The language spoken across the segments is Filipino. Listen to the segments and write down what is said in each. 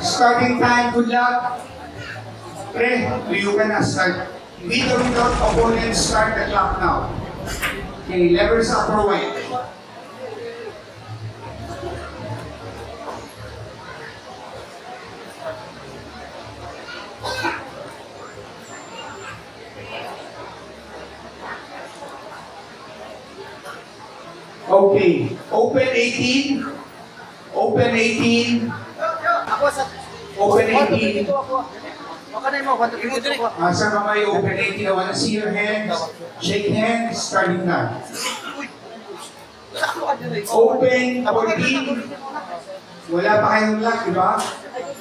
Starting time, good luck. Pre, you can start. With or without opponent, start the clock now. Okay, levers up or white. Okay, open 18. Open 18. Ako sa... Open 18. Baka na mo, kwanto tingin ko. Asa kamay open 18. I wanna see your hands. Shake hands. Starting na. Open 14. Wala pa kayong luck, di ba?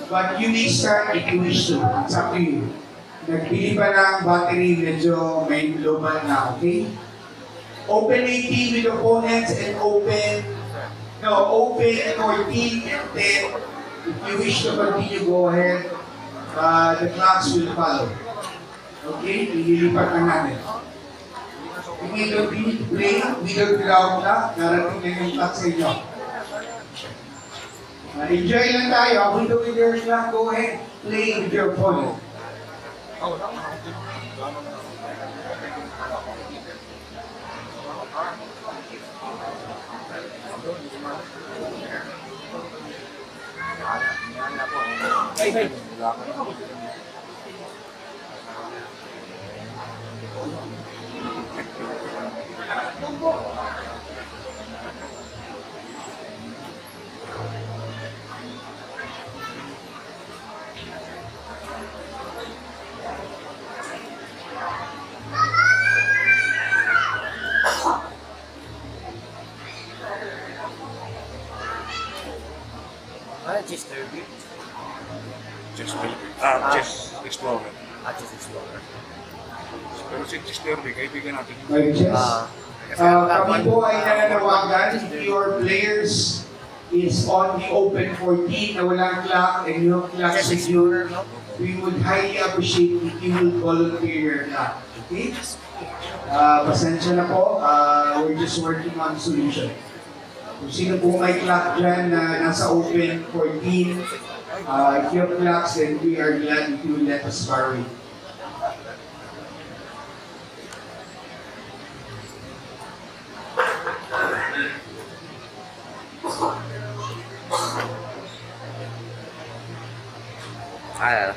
But you may start if you wish to. It's up to you. Nagbili pa ng battery, medyo may global na, okay? Open 18 with opponents and open, no, open 14 and 10. If you wish to continue, go ahead. Uh, the clocks will follow. Okay? Ililipat na don't need to play, without without clock, narating na yung clock sa inyo. Uh, enjoy lang tayo. Habang doon with your clock, go ahead. Play with your opponent. 可以可以。Pero si Chess Derby, kaibigan natin. My chess. Ah, Uh, kami po ay nananawagan if your players is on the open 14 na walang clock and yung clock secure, we would highly appreciate if you would volunteer clock. Okay? Uh, pasensya na po. Uh, we're just working on solution. Kung sino po may clock dyan na nasa open 14, uh, if you have clocks, then we are glad if you let us borrow it. 来了。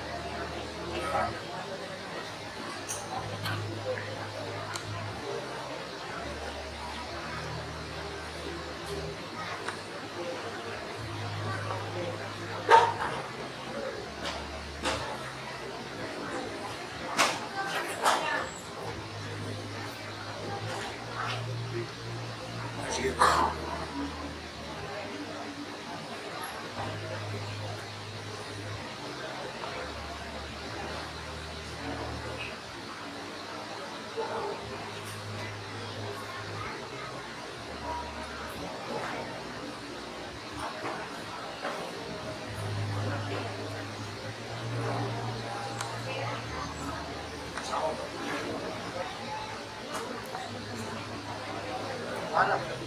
Gracias.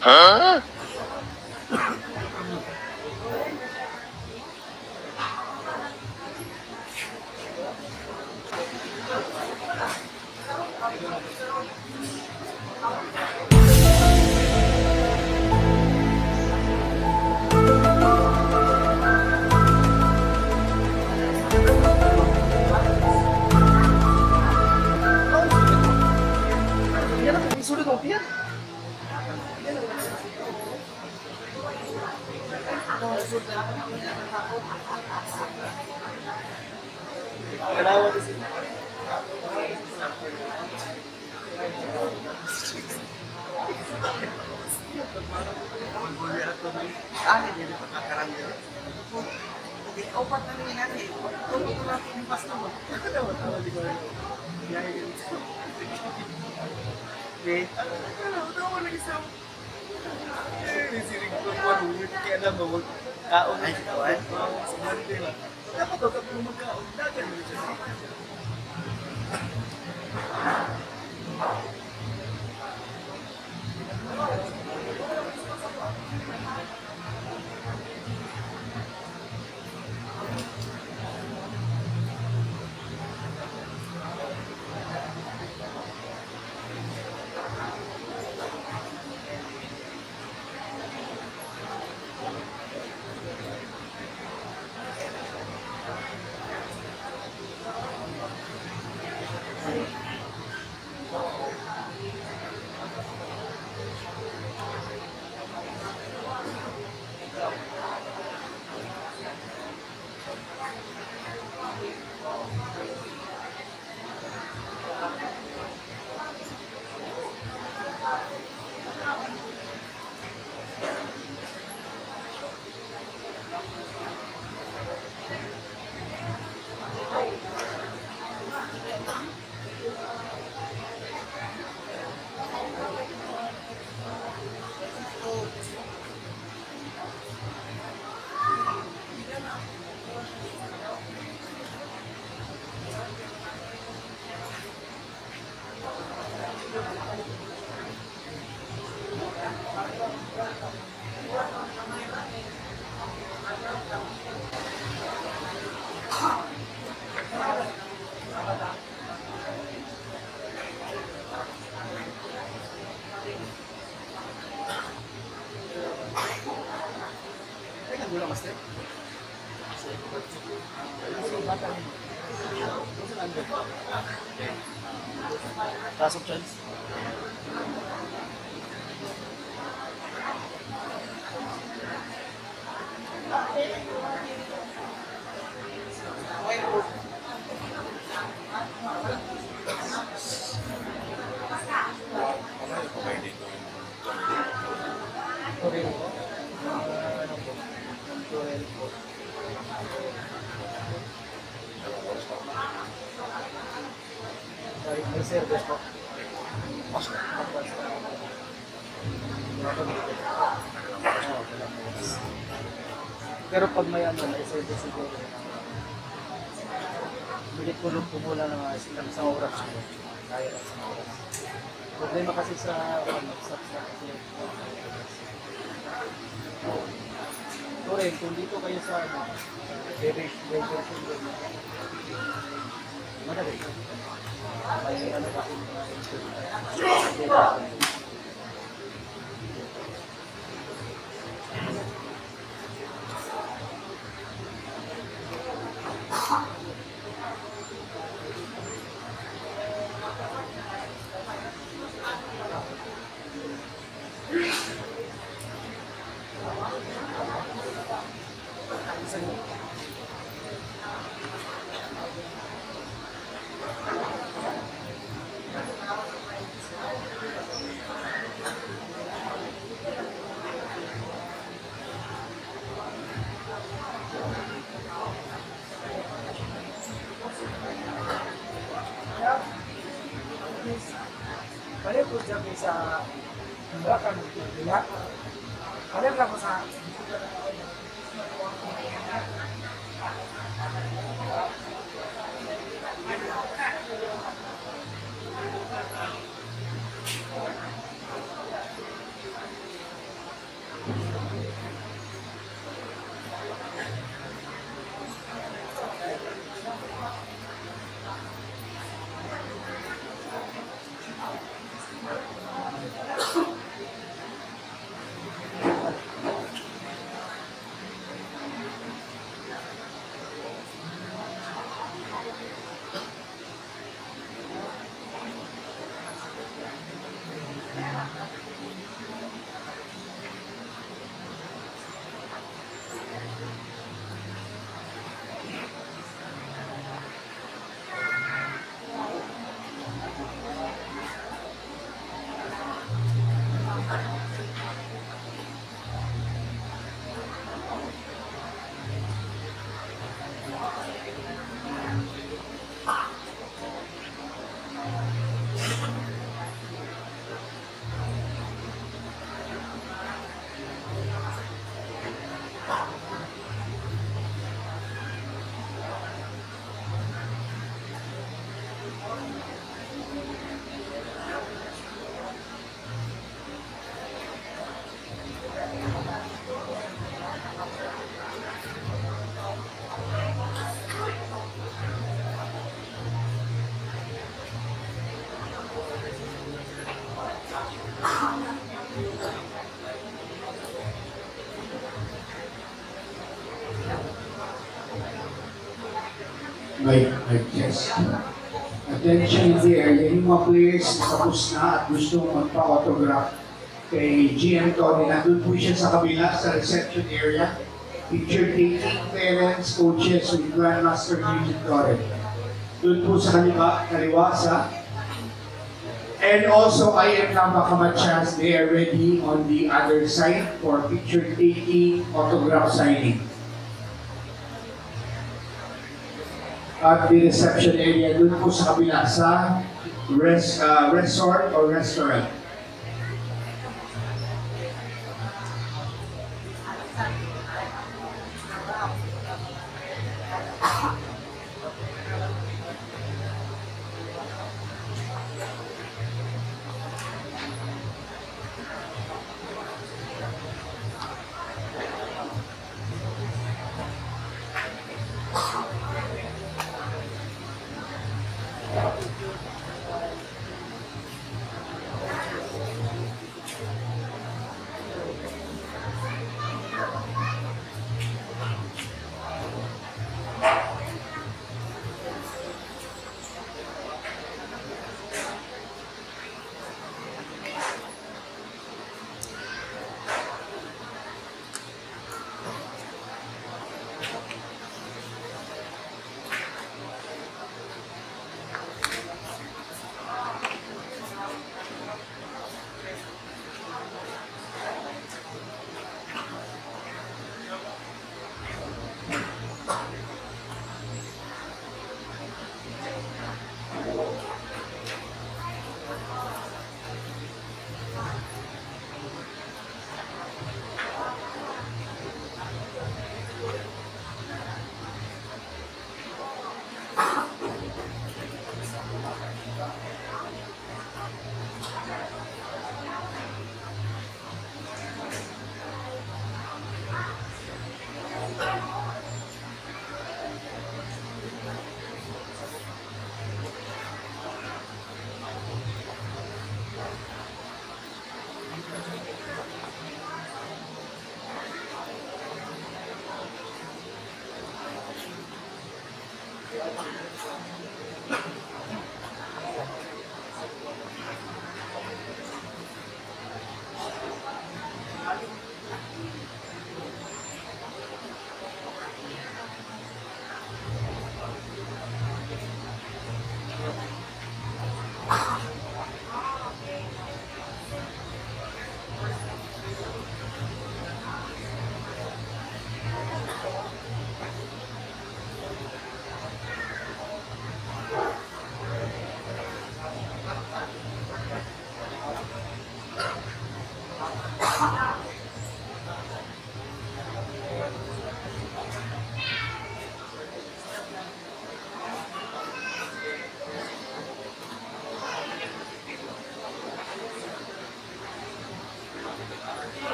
Huh? tao ng tao eh. Sinabi ko yun, dapat huwag ka pong magkaon. Dati mo siya. Russell ano, service siguro. Bilit ko po mula ng mga isang isang oras. Kaya lang isang oras. Problema kasi sa ano, sa kasi Sorry, kung dito kayo sa ano, very very very Madali. May ano bisa menggerakkan gitu ya kalian nggak usah mic test. Attention in the yung mga players na tapos na at gusto magpa-autograph kay GM Tony, nandun po siya sa kabila, sa reception area. Picture taking parents, coaches with Grandmaster Eugene Torre. Doon po sa kaliwa, kaliwa sa And also, I am Nabakamatchas. They are ready on the other side for picture taking, autograph signing. At the reception area, dun po sa kabila sa res, uh, resort or restaurant.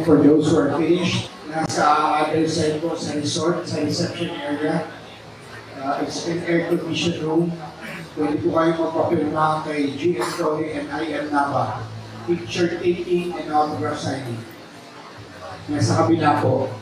And for those who are finished, nasa other side po sa resort, sa reception area. Uh, it's an air-conditioned room. Pwede po kayo magpapirma kay GM Tony and IM Nava. Picture taking and autograph signing. Nasa kabila po.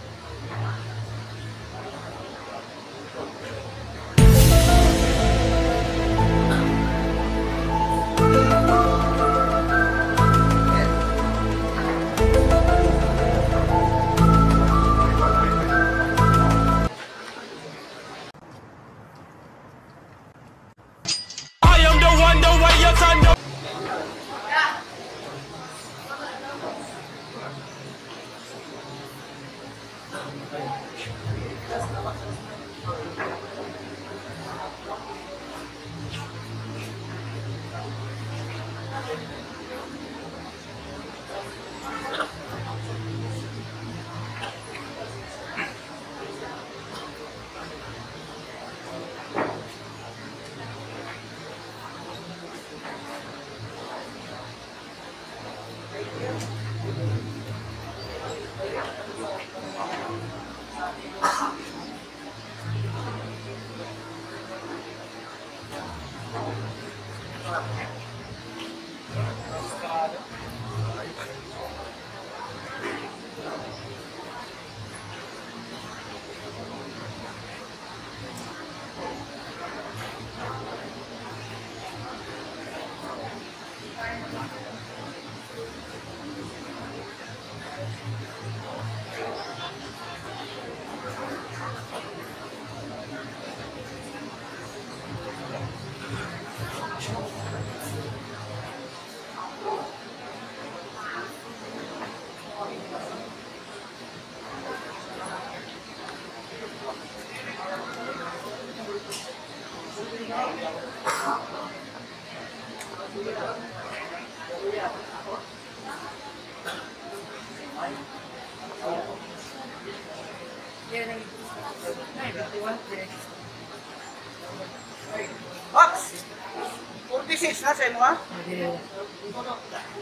46 na sa inyo ha?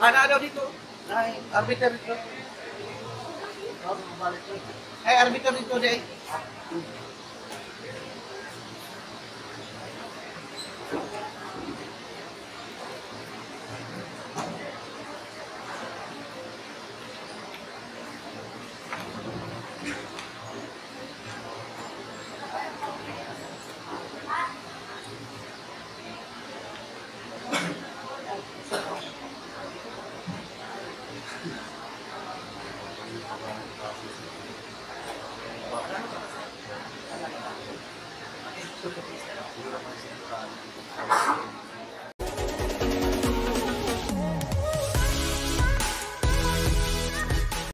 Ano daw dito? Ay, arbiter dito. Ay, arbiter dito di.